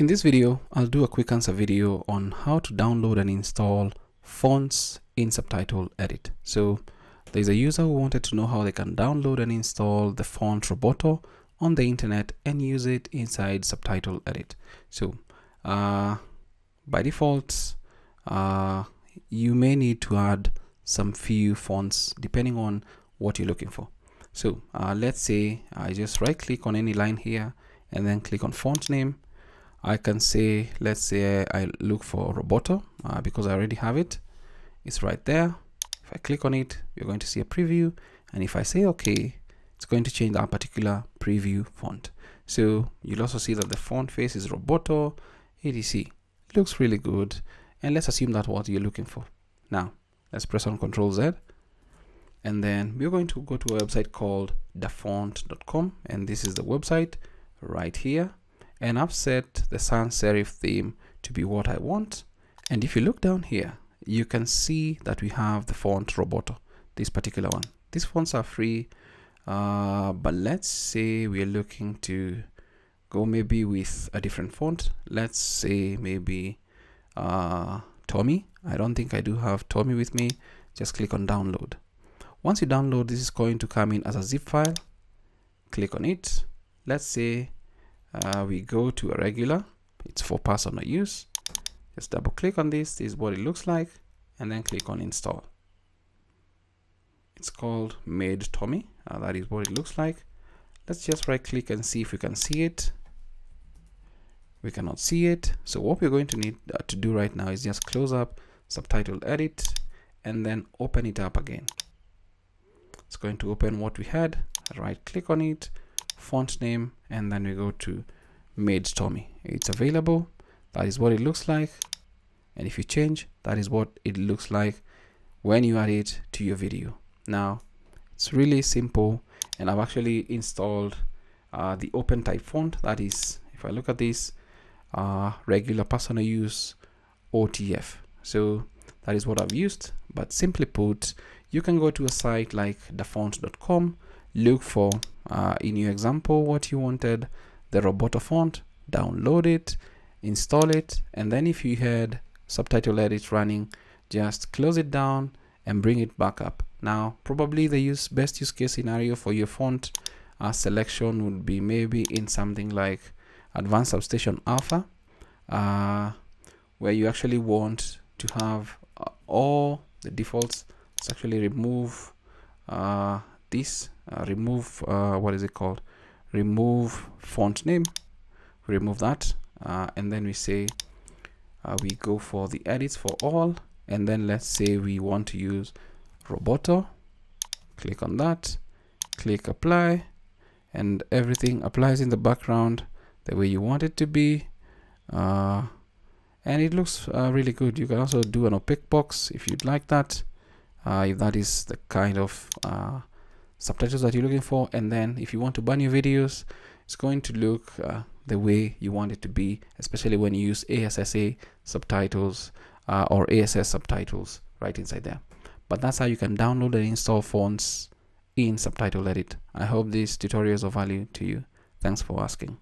In this video, I'll do a quick answer video on how to download and install fonts in Subtitle Edit. So there's a user who wanted to know how they can download and install the font Roboto on the internet and use it inside Subtitle Edit. So uh, by default, uh, you may need to add some few fonts depending on what you're looking for. So uh, let's say I just right click on any line here and then click on font name. I can say, let's say I look for Roboto uh, because I already have it. It's right there. If I click on it, you're going to see a preview. And if I say okay, it's going to change that particular preview font. So you'll also see that the font face is Roboto ADC. Looks really good. And let's assume that's what you're looking for. Now, let's press on Control Z and then we're going to go to a website called dafont.com and this is the website right here and I've set the sans serif theme to be what I want. And if you look down here you can see that we have the font Roboto this particular one. These fonts are free uh, but let's say we're looking to go maybe with a different font. Let's say maybe uh, Tommy. I don't think I do have Tommy with me. Just click on download. Once you download this is going to come in as a zip file. Click on it. Let's say uh, we go to a regular. It's for personal use. Just double click on this. This is what it looks like. And then click on install. It's called made tommy. Uh, that is what it looks like. Let's just right click and see if we can see it. We cannot see it. So what we're going to need uh, to do right now is just close up subtitle edit and then open it up again. It's going to open what we had. Right click on it font name and then we go to made tommy. It's available. That is what it looks like. And if you change that is what it looks like when you add it to your video. Now it's really simple and I've actually installed uh, the open type font. That is if I look at this uh, regular personal use OTF so that is what I've used. But simply put you can go to a site like dafont.com look for uh, in your example what you wanted the roboto font download it install it and then if you had subtitle edit running just close it down and bring it back up. Now probably the use best use case scenario for your font uh, selection would be maybe in something like advanced substation alpha uh, where you actually want to have uh, all the defaults let's actually remove uh, this uh, remove uh, what is it called? Remove font name. Remove that. Uh, and then we say uh, we go for the edits for all. And then let's say we want to use roboto. Click on that. Click apply. And everything applies in the background the way you want it to be. Uh, and it looks uh, really good. You can also do an opaque box if you'd like that. If that is the kind of subtitles that you're looking for and then if you want to ban your videos it's going to look uh, the way you want it to be especially when you use ASSA subtitles uh, or ASS subtitles right inside there. But that's how you can download and install fonts in subtitle edit. I hope this tutorial is of value to you. Thanks for asking